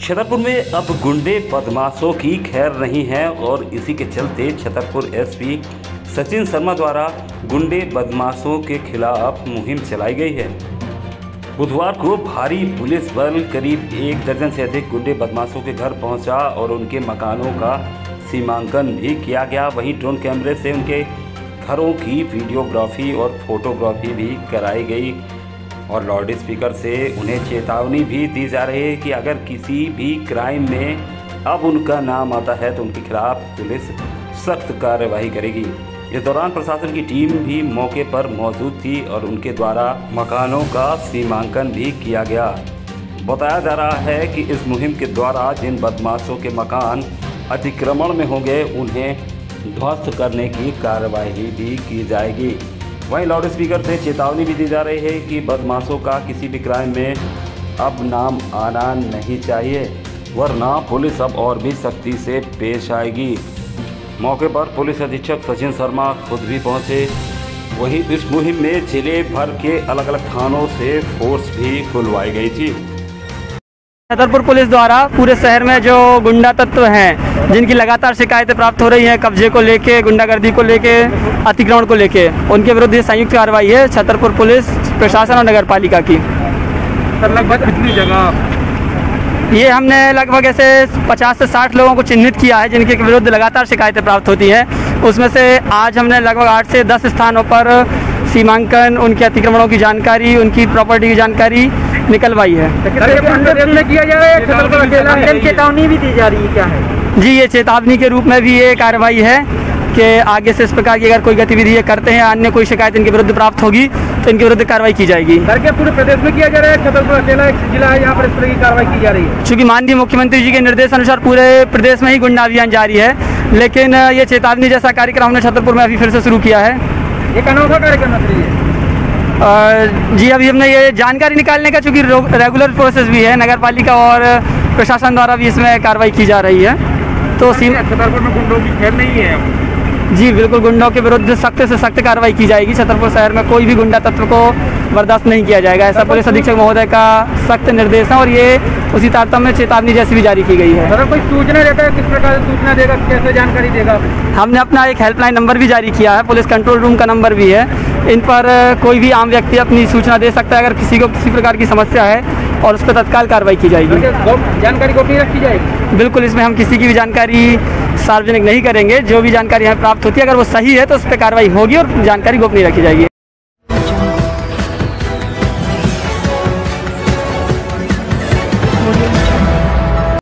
छतरपुर में अब गुंडे बदमाशों की खैर नहीं है और इसी के चलते छतरपुर एसपी सचिन शर्मा द्वारा गुंडे बदमाशों के खिलाफ मुहिम चलाई गई है। बुधवार को भारी पुलिस बल करीब एक दर्जन से अधिक गुंडे बदमाशों के घर पहुँचा और उनके मकानों का सीमांकन भी किया गया। वहीं ड्रोन कैमरे से उनके घरों की वीडियोग्राफी और फोटोग्राफी भी कराई गई। और लाउड स्पीकर से उन्हें चेतावनी भी दी जा रही है कि अगर किसी भी क्राइम में अब उनका नाम आता है तो उनके खिलाफ पुलिस सख्त कार्रवाई करेगी। इस दौरान प्रशासन की टीम भी मौके पर मौजूद थी और उनके द्वारा मकानों का सीमांकन भी किया गया। बताया जा रहा है कि इस मुहिम के द्वारा जिन बदमाशों के मकान अतिक्रमण में होंगे, उन्हें ध्वस्त करने की कार्रवाई भी की जाएगी। वहीं लाउड स्पीकर से चेतावनी भी दी जा रही है कि बदमाशों का किसी भी क्राइम में अब नाम आना नहीं चाहिए, वरना पुलिस अब और भी सख्ती से पेश आएगी। मौके पर पुलिस अधीक्षक सचिन शर्मा खुद भी पहुँचे। वहीं इस मुहिम में ज़िले भर के अलग अलग थानों से फोर्स भी खुलवाई गई थी। छतरपुर पुलिस द्वारा पूरे शहर में जो गुंडा तत्व हैं जिनकी लगातार शिकायतें प्राप्त हो रही हैं कब्जे को लेके गुंडागर्दी को लेके अतिक्रमण को लेके उनके विरुद्ध ये संयुक्त कार्रवाई है छतरपुर पुलिस प्रशासन और नगर पालिका की। सर लगभग कितनी जगह ये हमने लगभग ऐसे 50 से 60 लोगों को चिन्हित किया है जिनके विरुद्ध लगातार शिकायतें प्राप्त होती हैं। उसमें से आज हमने लगभग आठ से 10 स्थानों पर सीमांकन उनके अतिक्रमणों की जानकारी उनकी प्रॉपर्टी की जानकारी निकलवाई है। सर ये प्रदेश में किया जा रहा है? चेतावनी भी दी जा रही है। क्या है जी ये चेतावनी के रूप में भी ये कार्रवाई है कि आगे से इस प्रकार की अगर कोई गतिविधि करते हैं अन्य कोई शिकायत इनके विरुद्ध प्राप्त होगी तो इनके विरुद्ध कार्रवाई की जाएगी। सर के पूरे प्रदेश में किया जा रहा है? छतरपुर अकेला एक जिला है यहाँ पर इस तरह की कार्रवाई की जा रही है। चूँकि माननीय मुख्यमंत्री जी के निर्देश अनुसार पूरे प्रदेश में ही गुंडा अभियान जारी है लेकिन ये चेतावनी जैसा कार्यक्रम हमने छतरपुर में अभी फिर से शुरू किया है। एक अनोखा कार्यक्रम है जी अभी हमने ये जानकारी निकालने का चूँकि रेगुलर प्रोसेस भी है नगर पालिका और प्रशासन द्वारा भी इसमें कार्रवाई की जा रही है। तो सीम छतरपुर में गुंडों की खैर नहीं है जी बिल्कुल गुंडों के विरुद्ध सख्त से सख्त कार्रवाई की जाएगी। छतरपुर शहर में कोई भी गुंडा तत्व को बर्दाश्त नहीं किया जाएगा। ऐसा पुलिस अधीक्षक महोदय का सख्त निर्देश है और ये उसी तारतम्य में चेतावनी जैसी भी जारी की गई है। सर कोई सूचना देता है? किस प्रकार से सूचना देगा? कैसे जानकारी देगा? हमने अपना एक हेल्पलाइन नंबर भी जारी किया है। पुलिस कंट्रोल रूम का नंबर भी है। इन पर कोई भी आम व्यक्ति अपनी सूचना दे सकता है अगर किसी को किसी प्रकार की समस्या है और उस पर तत्काल कार्रवाई की जाएगी। जानकारी गोपनीय रखी जाएगी? बिल्कुल इसमें हम किसी की भी जानकारी सार्वजनिक नहीं करेंगे। जो भी जानकारी हमें प्राप्त होती है अगर वो सही है तो उस पर कार्रवाई होगी और जानकारी गोपनीय रखी जाएगी।